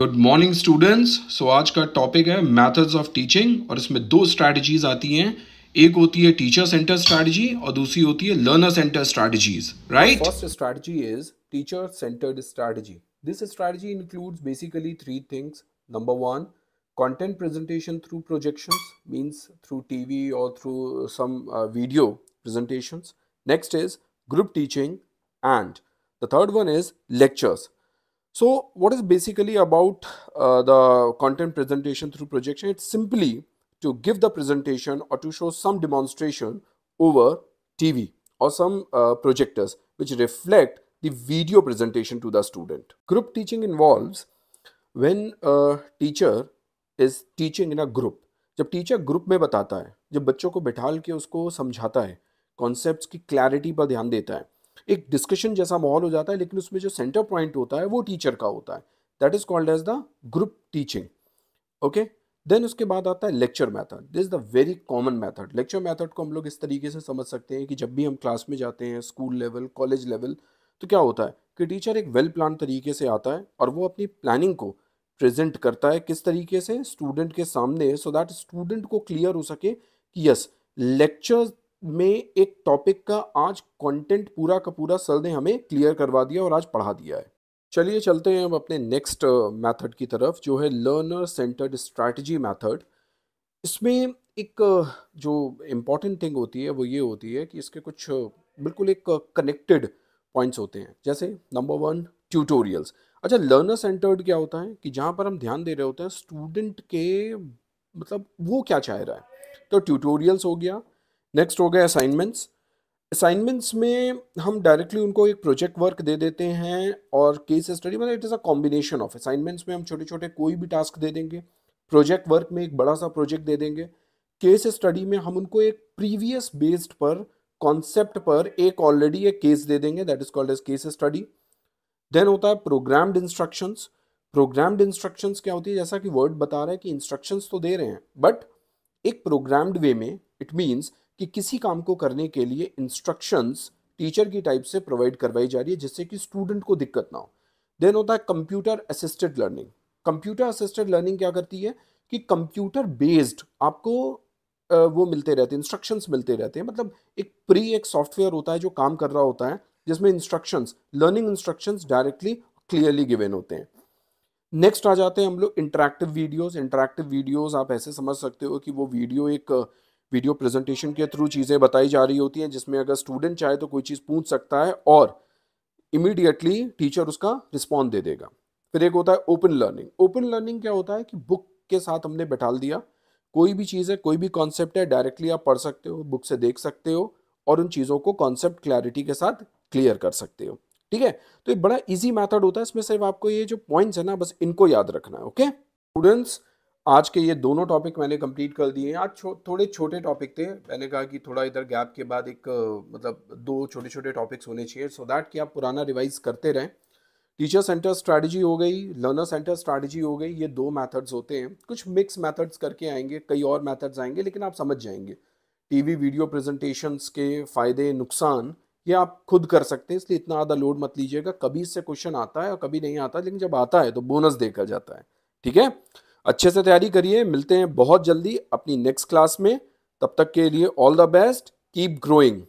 Good morning students so आज का topic है मैथड्स ऑफ़ टीचिंग और इसमें दो स्ट्रैटेजीज आती हैं। एक होती है टीचर सेंटर स्ट्रैटेजी और दूसरी होती है learner centre strategies right first strategy is teacher centred strategy this strategy includes basically three things number one content presentation through projection means through TV और through some video presentation next is group teaching and the third one is lectures So, what is basically about uh, the content presentation through projection? It's simply to give the presentation or to show some demonstration over TV or some uh, projectors which reflect the video presentation to the student. Group teaching involves when a teacher is teaching in a group. जब teacher group में बताता है जब बच्चों को बिठाल के उसको समझाता है कॉन्सेप्ट्स की क्लैरिटी पर ध्यान देता है एक डिस्कशन जैसा माहौल हो जाता है, लेकिन उसमें जो सेंटर पॉइंट होता है, वो टीचर का होता है। That is called as the group teaching okay then उसके बाद आता है lecture method this is the very common method lecture method को हम लोग इस तरीके से समझ सकते हैं कि जब भी हम क्लास में जाते हैं स्कूल लेवल कॉलेज लेवल तो क्या होता है कि टीचर एक वेल प्लान तरीके से आता है और वो अपनी प्लानिंग को प्रेजेंट करता है किस तरीके से? स्टूडेंट के सामने सो दैट स्टूडेंट को क्लियर हो सके कि यस लेक्चर में एक टॉपिक का आज कंटेंट पूरा का पूरा सर ने हमें क्लियर करवा दिया और आज पढ़ा दिया है। चलिए चलते हैं अब अपने नेक्स्ट मेथड की तरफ़, जो है लर्नर सेंटर्ड स्ट्रैटेजी मेथड इसमें एक जो इंपॉर्टेंट थिंग होती है, वो ये होती है कि इसके कुछ बिल्कुल एक कनेक्टेड पॉइंट्स होते हैं, जैसे नंबर वन ट्यूटोरियल्स अच्छा लर्नर सेंटर्ड क्या होता है? कि जहाँ पर हम ध्यान दे रहे होते हैं स्टूडेंट के मतलब वो क्या चाह रहा है? तो ट्यूटोरियल्स हो गया नेक्स्ट हो गया असाइनमेंट्स असाइनमेंट्स में हम डायरेक्टली उनको एक प्रोजेक्ट वर्क दे देते हैं और केस स्टडी मतलब it is a combination of assignments में हम छोटे छोटे कोई भी टास्क दे देंगे प्रोजेक्ट वर्क में एक बड़ा सा प्रोजेक्ट दे देंगे। केस स्टडी में हम उनको एक प्रीवियस बेस्ड पर कॉन्सेप्ट पर एक ऑलरेडी एक केस दे देंगे that is called as case study then होता है प्रोग्राम्ड इंस्ट्रक्शंस प्रोग्राम्ड इंस्ट्रक्शंस क्या होती है? जैसा कि वर्ड बता रहा है कि इंस्ट्रक्शंस तो दे रहे हैं बट एक प्रोग्राम्ड वे में इट मीन्स कि किसी काम को करने के लिए इंस्ट्रक्शंस टीचर की टाइप से प्रोवाइड करवाई जा रही है, जिससे कि स्टूडेंट को दिक्कत ना हो। देन होता है computer assisted learning computer assisted learning क्या करती है? कि कंप्यूटर बेस्ड आपको वो मिलते रहते हैं इंस्ट्रक्शंस मिलते रहते हैं। मतलब एक प्री एक सॉफ्टवेयर होता है जो काम कर रहा होता है, जिसमें instructions learning instructions directly clearly given होते हैं। नेक्स्ट आ जाते हैं हम लोग इंटरेक्टिव वीडियोस इंटरेक्टिव वीडियोस आप ऐसे समझ सकते हो कि वो वीडियो एक वीडियो प्रेजेंटेशन के थ्रू चीज़ें बताई जा रही होती हैं, जिसमें अगर स्टूडेंट चाहे तो कोई चीज़ पूछ सकता है और इमीडिएटली टीचर उसका रिस्पॉन्ड दे देगा। फिर एक होता है ओपन लर्निंग ओपन लर्निंग क्या होता है कि बुक के साथ हमने बैठाल दिया। कोई भी चीज़ है, कोई भी कॉन्सेप्ट है डायरेक्टली आप पढ़ सकते हो बुक से देख सकते हो और उन चीज़ों को कॉन्सेप्ट क्लैरिटी के साथ क्लियर कर सकते हो। ठीक है? तो एक बड़ा इजी मेथड होता है, इसमें सिर्फ़ आपको ये जो पॉइंट्स है ना, बस इनको याद रखना है ओके स्टूडेंट्स आज के ये दोनों टॉपिक मैंने कंप्लीट कर दिए हैं। आज छो, थोड़े छोटे टॉपिक थे। मैंने कहा कि थोड़ा इधर गैप के बाद एक मतलब दो छोटे छोटे टॉपिक्स होने चाहिए सो दैट कि आप पुराना रिवाइज करते रहें। टीचर सेंटर स्ट्रैटेजी हो गई लर्नर सेंटर स्ट्रैटेजी हो गई ये दो मेथड्स होते हैं। कुछ मिक्स मेथड्स करके आएँगे कई और मेथड्स आएँगे लेकिन आप समझ जाएँगे। टीवी वीडियो प्रेजेंटेशंस के फ़ायदे नुकसान ये आप खुद कर सकते हैं इसलिए इतना ज़्यादा लोड मत लीजिएगा। कभी इससे क्वेश्चन आता है और कभी नहीं आता लेकिन जब आता है तो बोनस देखा जाता है। ठीक है? अच्छे से तैयारी करिए, मिलते हैं बहुत जल्दी अपनी नेक्स्ट क्लास में। तब तक के लिए all the best keep growing